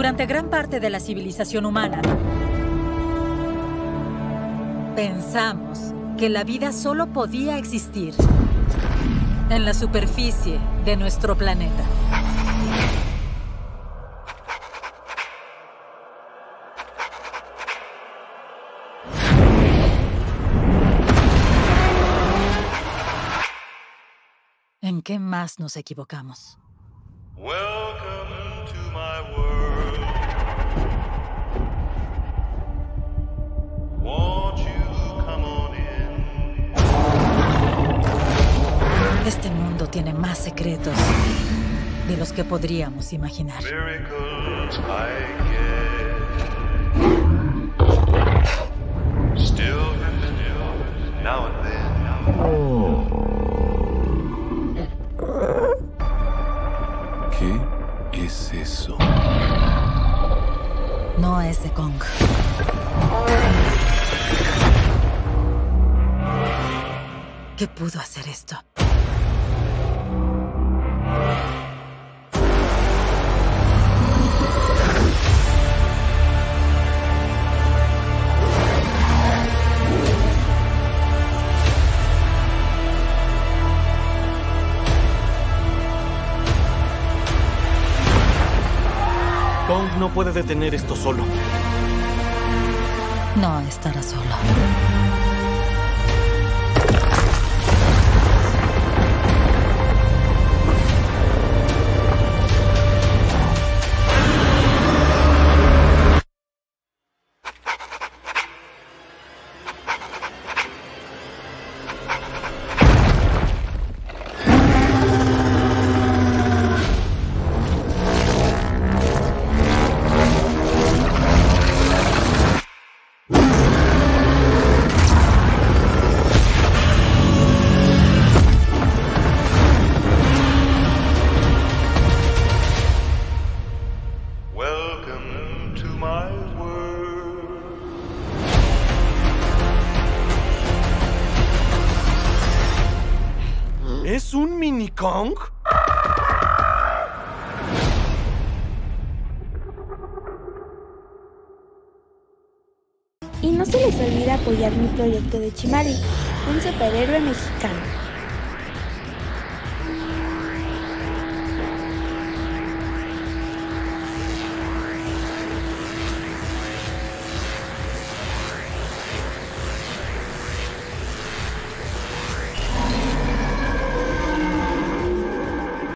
Durante gran parte de la civilización humana, pensamos que la vida solo podía existir en la superficie de nuestro planeta. ¿En qué más nos equivocamos? Tiene más secretos de los que podríamos imaginar. Then. ¿Qué es eso? No es de Kong. ¿Qué pudo hacer esto? Kong no puede detener esto solo. No estará solo. To my world. ¿Es un mini Kong? Y no se les olvide apoyar mi proyecto de Chimari, un superhéroe mexicano.